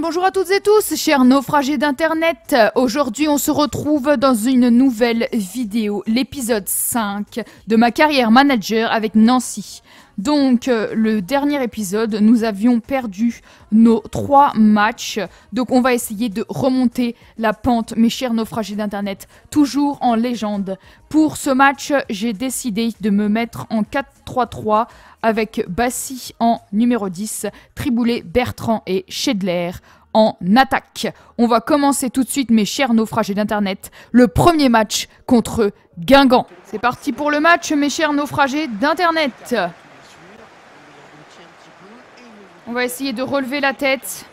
Bonjour à toutes et tous, chers naufragés d'internet. Aujourd'hui, on se retrouve dans une nouvelle vidéo, l'épisode 5 de ma carrière manager avec Nancy. Donc, euh, le dernier épisode, nous avions perdu nos trois matchs. Donc, on va essayer de remonter la pente, mes chers naufragés d'Internet, toujours en légende. Pour ce match, j'ai décidé de me mettre en 4-3-3 avec Bassi en numéro 10, Triboulet, Bertrand et Schedler en attaque. On va commencer tout de suite, mes chers naufragés d'Internet, le premier match contre Guingamp. C'est parti pour le match, mes chers naufragés d'Internet. On va essayer de relever la tête.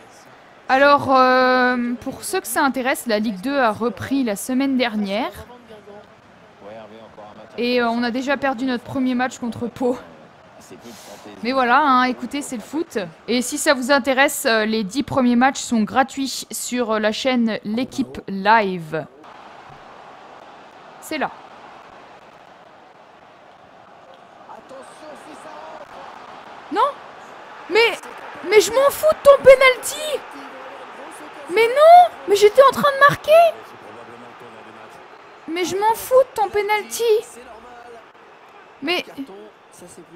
Alors, euh, pour ceux que ça intéresse, la Ligue 2 a repris la semaine dernière. Et euh, on a déjà perdu notre premier match contre Pau. Mais voilà, hein, écoutez, c'est le foot. Et si ça vous intéresse, euh, les 10 premiers matchs sont gratuits sur la chaîne L'équipe live. C'est là. Non? Mais mais je m'en fous de ton penalty Mais non Mais j'étais en train de marquer Mais je m'en fous de ton penalty Mais...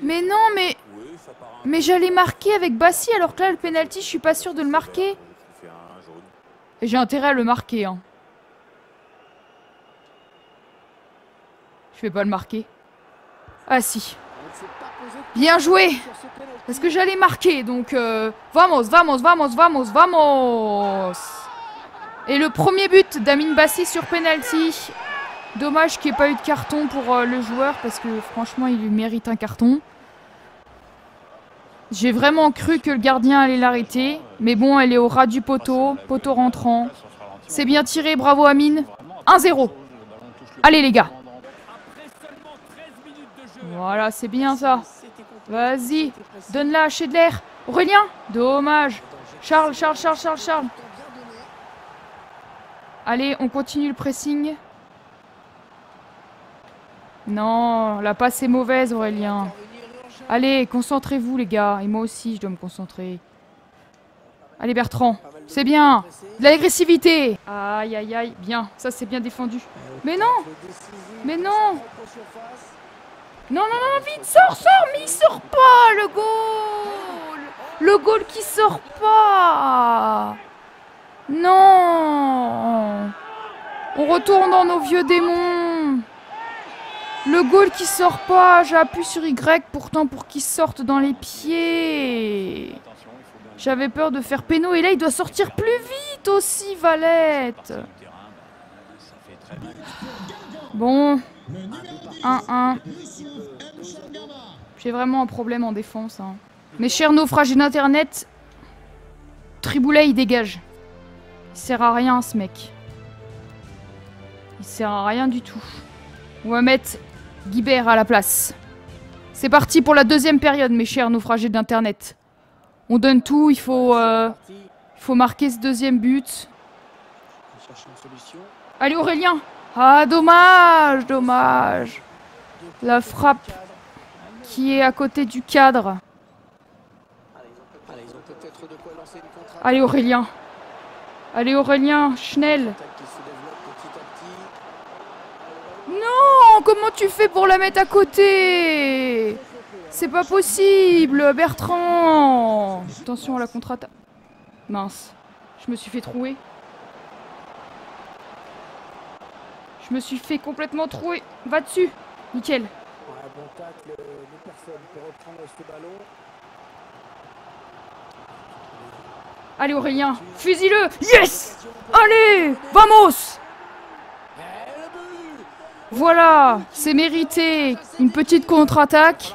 Mais non, mais... Mais j'allais marquer avec Bassi alors que là, le penalty, je suis pas sûr de le marquer. Et j'ai intérêt à le marquer, hein. Je vais pas le marquer. Ah si. Bien joué Parce que j'allais marquer, donc... Euh, vamos, vamos, vamos, vamos, vamos Et le premier but d'Amin Bassi sur penalty. Dommage qu'il n'y ait pas eu de carton pour euh, le joueur, parce que franchement, il lui mérite un carton. J'ai vraiment cru que le gardien allait l'arrêter. Mais bon, elle est au ras du poteau, poteau rentrant. C'est bien tiré, bravo Amine. 1-0. Allez les gars. Voilà, c'est bien ça. Vas-y, donne-la à Schedler. Aurélien Dommage. Charles, Charles, Charles, Charles, Charles. Allez, on continue le pressing. Non, la passe est mauvaise, Aurélien. Allez, concentrez-vous, les gars. Et moi aussi, je dois me concentrer. Allez, Bertrand. C'est bien. De l'agressivité. Aïe, aïe, aïe. Bien. Ça, c'est bien défendu. Mais non Mais non non, non, non, vite, sors, sors, mais il sort pas, le goal Le goal qui sort pas. Non. On retourne dans nos vieux démons. Le goal qui sort pas, j'ai appuyé sur Y pourtant pour qu'il sorte dans les pieds. J'avais peur de faire péno et là il doit sortir plus vite aussi, Valette. Bon, 1-1. J'ai vraiment un problème en défense. Hein. Mes chers naufragés d'internet, Triboulet il dégage. Il sert à rien ce mec. Il sert à rien du tout. On va mettre Guibert à la place. C'est parti pour la deuxième période, mes chers naufragés d'internet. On donne tout, il faut, euh, il faut marquer ce deuxième but. Allez Aurélien Ah dommage, dommage. La frappe qui est à côté du cadre. Allez Aurélien. Allez Aurélien, Schnell. Non Comment tu fais pour la mettre à côté? C'est pas possible, Bertrand Attention à la contre-attaque. Mince. Je me suis fait trouer. Je me suis fait complètement trouer. Va dessus Nickel. Allez Aurélien, fusille-le Yes Allez Vamos Voilà, c'est mérité. Une petite contre-attaque.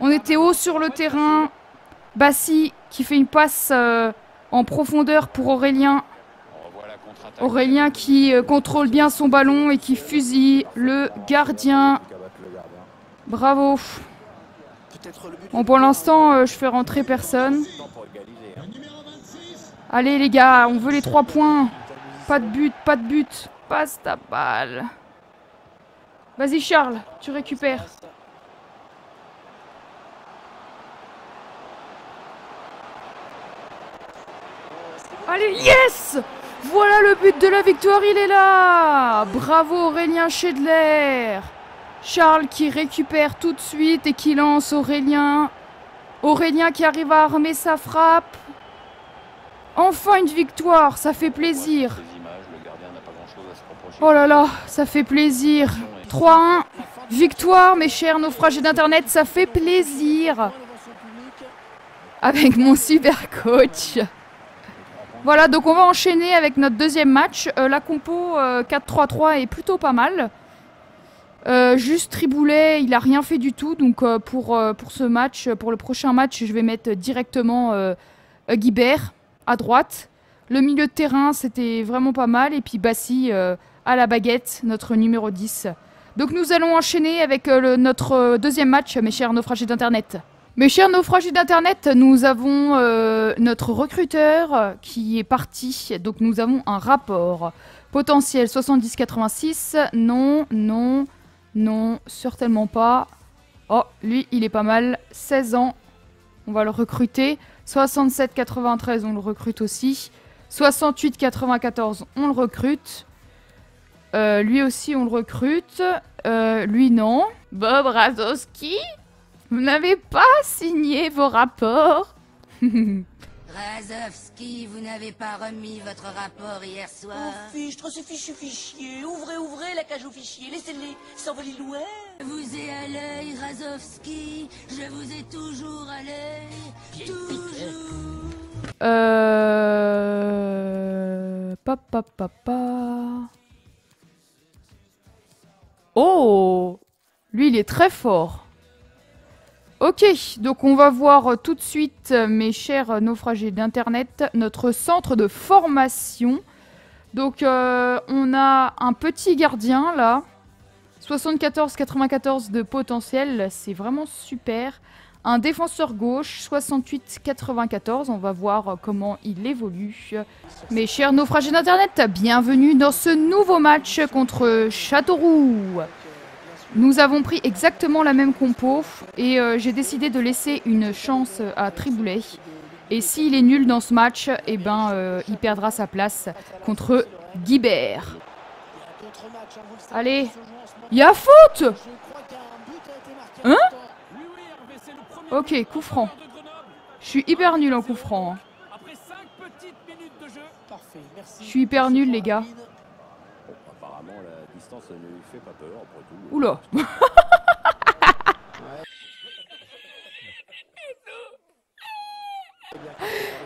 On était haut sur le terrain. Bassi qui fait une passe euh, en profondeur pour Aurélien. Aurélien qui euh, contrôle bien son ballon et qui fusille le gardien. Bravo. Bon, pour l'instant, euh, je fais rentrer personne. Allez, les gars, on veut les trois points. Pas de but, pas de but. Passe ta balle. Vas-y, Charles, tu récupères. Allez, yes Voilà le but de la victoire, il est là Bravo Aurélien Schedler Charles qui récupère tout de suite et qui lance Aurélien. Aurélien qui arrive à armer sa frappe. Enfin une victoire, ça fait plaisir. Oh là là, ça fait plaisir. 3-1, victoire mes chers naufragés d'internet, ça fait plaisir. Avec mon super coach. Voilà, donc on va enchaîner avec notre deuxième match. Euh, la compo 4-3-3 euh, est plutôt pas mal. Euh, juste Triboulet, il a rien fait du tout. Donc pour, pour ce match, pour le prochain match, je vais mettre directement Guibert à droite. Le milieu de terrain, c'était vraiment pas mal. Et puis Bassi à la baguette, notre numéro 10. Donc nous allons enchaîner avec notre deuxième match, mes chers naufragés d'Internet. Mes chers naufragés d'Internet, nous avons euh, notre recruteur qui est parti. Donc nous avons un rapport. Potentiel 70-86. Non, non, non, certainement pas. Oh, lui, il est pas mal. 16 ans. On va le recruter. 67-93, on le recrute aussi. 68-94, on le recrute. Euh, lui aussi, on le recrute. Euh, lui, non. Bob Razowski vous n'avez pas signé vos rapports Razovski, vous n'avez pas remis votre rapport hier soir. Oh, fichtre, ce fichu fichier. Ouvrez, ouvrez la cage aux fichiers, laissez-les s'envoler loin. Je vous ai à l'œil, Razovski, je vous ai toujours à l'œil, toujours. Euh... Papa, papa... Oh Lui, il est très fort. Ok, donc on va voir tout de suite, mes chers naufragés d'Internet, notre centre de formation. Donc euh, on a un petit gardien là, 74-94 de potentiel, c'est vraiment super. Un défenseur gauche, 68-94, on va voir comment il évolue. Mes chers naufragés d'Internet, bienvenue dans ce nouveau match contre Châteauroux. Nous avons pris exactement la même compo et euh, j'ai décidé de laisser une chance à Triboulet. Et s'il est nul dans ce match, eh ben, euh, il perdra sa place contre Guibert. Allez, il y a faute Hein? Ok, coup franc. Je suis hyper nul en coup franc. Hein. Je suis hyper nul les gars. Oula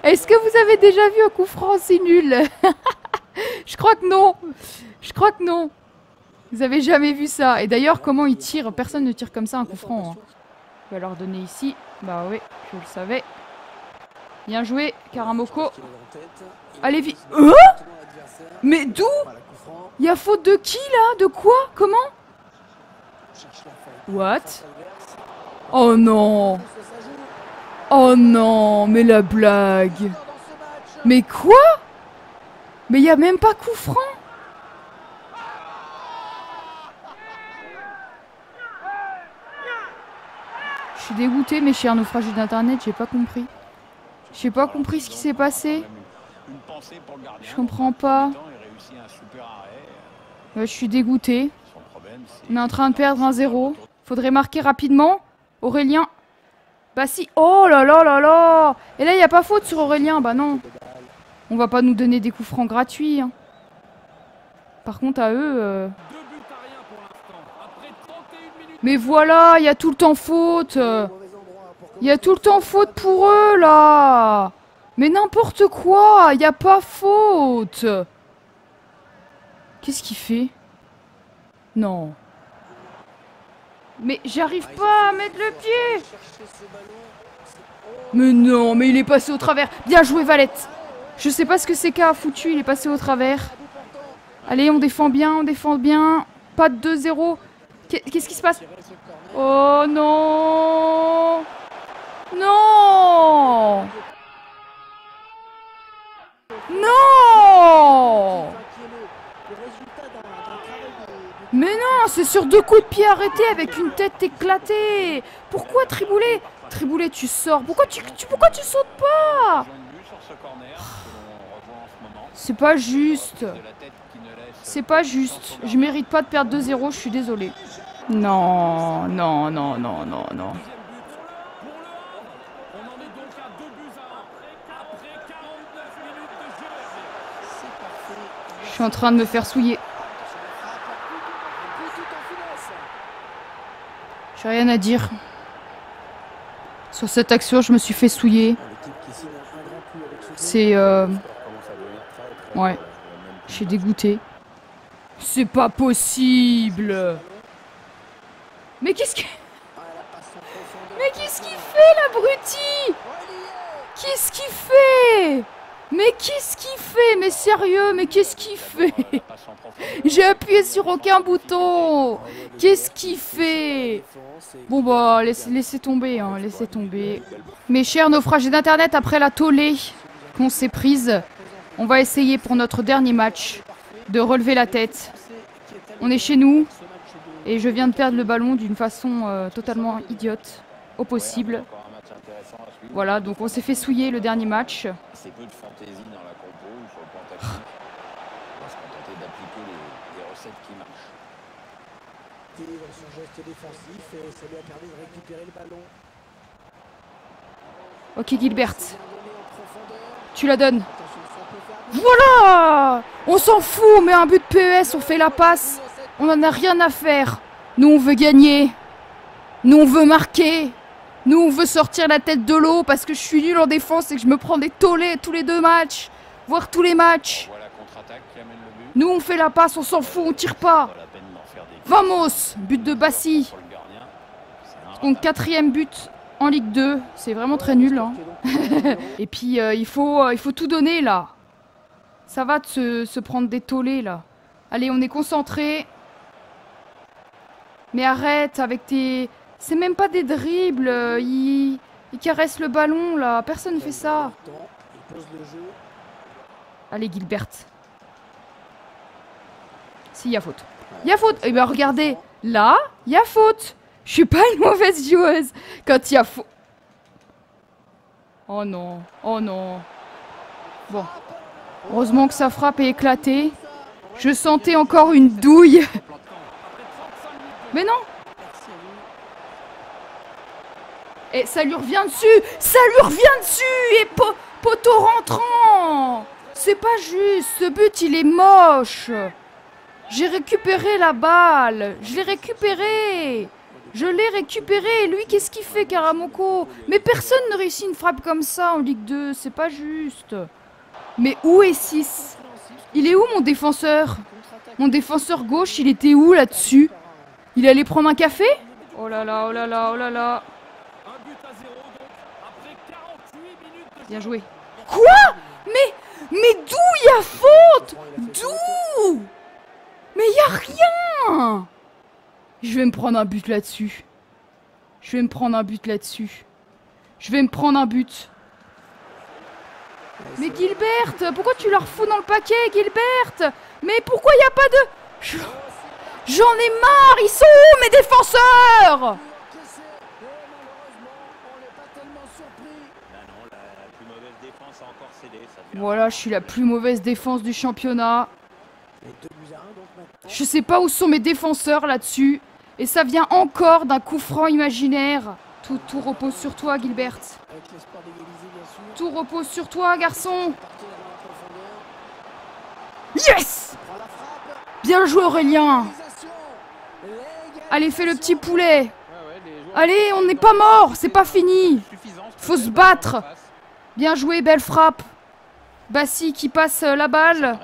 Est-ce que vous avez déjà vu un coup franc si nul Je crois que non Je crois que non Vous avez jamais vu ça Et d'ailleurs, comment il tire Personne ne tire comme ça un coup franc. Hein. Je vais leur donner ici. Bah oui, je le savais. Bien joué, Karamoko. Allez, vite. Hein Mais d'où y a faute de qui là? De quoi? Comment? What? Oh non! Oh non! Mais la blague! Mais quoi? Mais y a même pas coup franc! Je suis dégoûté mes chers naufragés d'internet, j'ai pas compris. J'ai pas compris ce qui s'est passé. Je comprends pas je suis dégoûté. On est en train de perdre un 0. Faudrait marquer rapidement. Aurélien. Bah si. Oh là là là là Et là, il n'y a pas faute sur Aurélien. Bah non. On va pas nous donner des coups francs gratuits. Hein. Par contre, à eux... Euh. Mais voilà, il y a tout le temps faute. Il y a tout le temps faute pour eux, là. Mais n'importe quoi, n'y a pas faute. Qu'est-ce qu'il fait? Non. Mais j'arrive pas à mettre le pied Mais non, mais il est passé au travers. Bien joué, Valette. Je sais pas ce que c'est qu'a foutu, il est passé au travers. Allez, on défend bien, on défend bien. Pas de 2-0. Qu'est-ce qui se passe? Oh non Non Non mais non, c'est sur deux coups de pied arrêtés avec une tête éclatée. Pourquoi Triboulet Triboulet, tu sors. Pourquoi tu, pourquoi tu sautes pas? C'est pas juste. C'est pas juste. Je mérite pas de perdre 2-0, je suis désolé. Non, non, non, non, non, non. Je suis en train de me faire souiller. J'ai rien à dire. Sur cette action, je me suis fait souiller. C'est... Euh... Ouais. Je suis dégoûté. C'est pas possible Mais qu'est-ce que... Mais qu'est-ce qu'il fait, l'abruti? Qu'est-ce qu'il fait? Mais qu'est-ce qu'il fait Mais sérieux, mais qu'est-ce qu'il fait? J'ai appuyé sur aucun bouton Qu'est-ce qu'il fait? Bon bah, laissez, tomber, hein, laissez tomber. Mes chers naufragés d'internet, après la tollée qu'on s'est prise, on va essayer pour notre dernier match de relever la tête. On est chez nous et je viens de perdre le ballon d'une façon euh, totalement idiote au possible. Voilà, donc on s'est fait souiller le dernier match. C'est peu de fantaisie dans la compo sur le plan tactique. On va se contenter d'appliquer les, les, recettes qui marchent. Dans son geste défensif et ça lui a permis de récupérer le ballon. Ok Gilbert. Tu la donnes. Voilà On s'en fout, on met un but de PES, on fait la passe. On en a rien à faire. Nous, on veut gagner. Nous, on veut marquer. Nous, on veut sortir la tête de l'eau parce que je suis nul en défense et que je me prends des tollés tous les deux matchs. Voire tous les matchs. Nous, on fait la passe, on s'en fout, on tire pas. Vamos But de Bassi. Donc quatrième but en Ligue 2. C'est vraiment très nul. Hein. et puis, euh, il, faut, euh, il faut tout donner là. Ça va de se, se prendre des tollés là. Allez, on est concentré. Mais arrête avec tes... C'est même pas des dribbles. Il... il caresse le ballon là. Personne ne fait ça. Allez, Gilbert. Si, il y a faute. Il y a faute. Eh ben regardez. Là, il y a faute. Je suis pas une mauvaise joueuse. Quand il y a faute. Oh non. Oh non. Bon. Heureusement que sa frappe est éclatée. Je sentais encore une douille. Mais non Et ça lui revient dessus Ça lui revient dessus Et poteau rentrant. C'est pas juste, ce but il est moche. J'ai récupéré la balle Je l'ai récupéré. Je l'ai récupéré Lui, qu'est-ce qu'il fait, Karamoko Mais personne ne réussit une frappe comme ça en Ligue 2, c'est pas juste. Mais où est 6 Il est où mon défenseur? Mon défenseur gauche, il était où là-dessus? Il allait prendre un café? Oh là là, oh là là, oh là là Bien joué. Quoi? Mais mais d'où il y a faute? D'où? Mais il y a rien Je vais me prendre un but là-dessus. Je vais me prendre un but là-dessus. Je vais me prendre un but. Mais Gilbert, pourquoi tu leur fous dans le paquet, Gilbert Mais pourquoi il n'y a pas de... J'en ai marre Ils sont où mes défenseurs? Voilà, je suis la plus mauvaise défense du championnat. Je sais pas où sont mes défenseurs là-dessus. Et ça vient encore d'un coup franc imaginaire. Tout, tout repose sur toi, Gilbert. Tout repose sur toi, garçon. Yes Bien joué, Aurélien. Allez, fais le petit poulet. Allez, on n'est pas mort, c'est pas fini. Faut se battre. Bien joué, belle frappe. Bassi qui passe euh, la balle.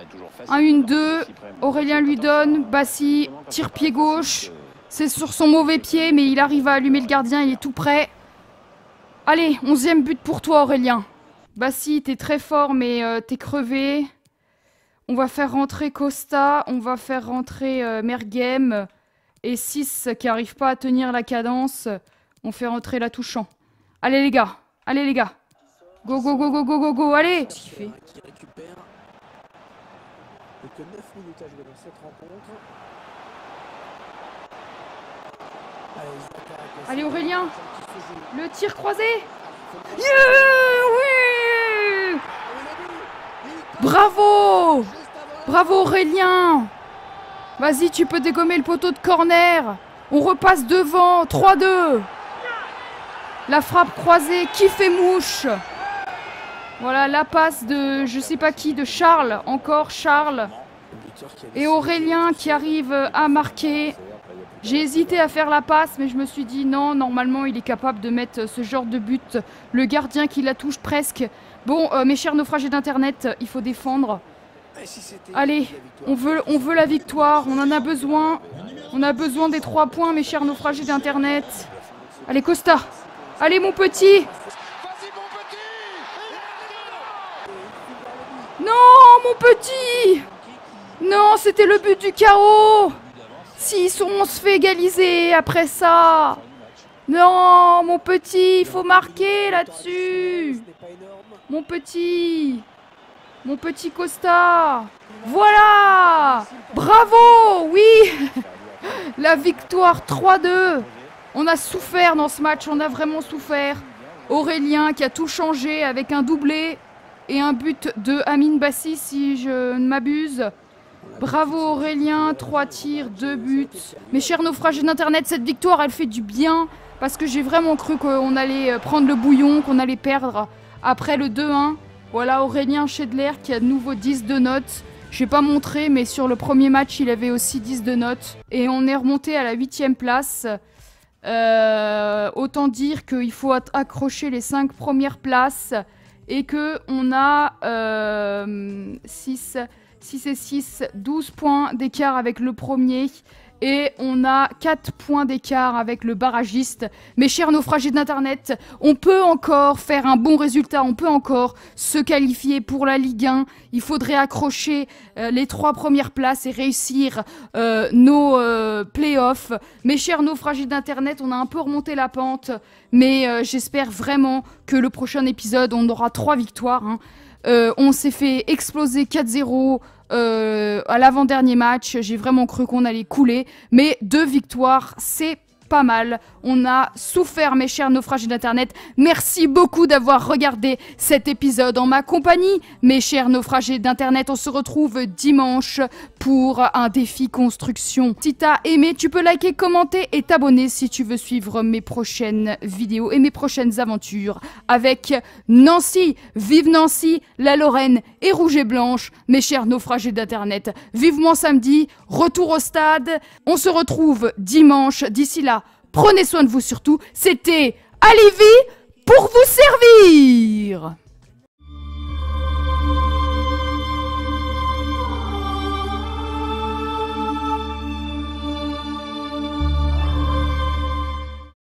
1-1-2. Aurélien lui donne. Bassi tire pied gauche. C'est sur son mauvais pied, mais il arrive à allumer le gardien. Il est tout prêt. Allez, onzième but pour toi, Aurélien. Bassi, t'es très fort, mais euh, t'es crevé. On va faire rentrer Costa. On va faire rentrer euh, Mergem. Et 6 qui arrive pas à tenir la cadence. On fait rentrer la touchant. Allez, les gars. Allez, les gars. Go, go, go, go, go, go, go, allez Qui fait? Qui récupère. que 9 minutes à jouer dans cette rencontre. Allez, Aurélien Le tir croisé yeah, Oui Bravo Bravo Aurélien Vas-y, tu peux dégommer le poteau de corner. On repasse devant. 3-2. La frappe croisée qui fait mouche? Voilà la passe de je sais pas qui, de Charles. Encore Charles. Et Aurélien qui arrive à marquer. J'ai hésité à faire la passe, mais je me suis dit non, normalement il est capable de mettre ce genre de but. Le gardien qui la touche presque. Bon, euh, mes chers naufragés d'internet, il faut défendre. Allez, on veut, on veut la victoire, on en a besoin. On a besoin des trois points, mes chers naufragés d'internet. Allez, Costa. Allez, mon petit. Non, mon petit. Non, c'était le but du chaos. Si on se fait égaliser après ça. Non, mon petit, il faut marquer là-dessus. Mon petit. Mon petit Costa. Voilà. Bravo. Oui. La victoire 3-2 On a souffert dans ce match, on a vraiment souffert. Aurélien qui a tout changé avec un doublé et un but de Amine Bassi si je ne m'abuse. Bravo Aurélien, 3 tirs, 2 buts. Mes chers naufragés d'internet, cette victoire elle fait du bien parce que j'ai vraiment cru qu'on allait prendre le bouillon, qu'on allait perdre après le 2-1. Voilà Aurélien Schedler qui a de nouveau 10 de notes. Je n'ai pas montré, mais sur le premier match, il avait aussi 10 de notes. Et on est remonté à la 8 place. Euh, autant dire qu'il faut accrocher les 5 premières places et que on a 6, euh, 6 et 6, 12 points d'écart avec le premier et on a 4 points d'écart avec le barragiste. Mes chers naufragés d'Internet, on peut encore faire un bon résultat, on peut encore se qualifier pour la Ligue 1. Il faudrait accrocher euh, les trois premières places et réussir euh, nos euh, playoffs. Mes chers naufragés d'Internet, on a un peu remonté la pente, mais j'espère vraiment que le prochain épisode, on aura trois victoires. Hein. on s'est fait exploser 4-0 euh, à l'avant-dernier match, j'ai vraiment cru qu'on allait couler. Mais deux victoires, c'est pas mal. On a souffert, mes chers naufragés d'Internet. Merci beaucoup d'avoir regardé cet épisode en ma compagnie. Mes chers naufragés d'Internet, on se retrouve dimanche pour un défi construction. Si t'as aimé, tu peux liker, commenter et t'abonner si tu veux suivre mes prochaines vidéos et mes prochaines aventures avec Nancy. Vive Nancy, la Lorraine et Rouge et Blanche, mes chers naufragés d'Internet. Vivement samedi, retour au stade. On se retrouve dimanche. D'ici là, Prenez soin de vous surtout. C'était Alivi pour vous servir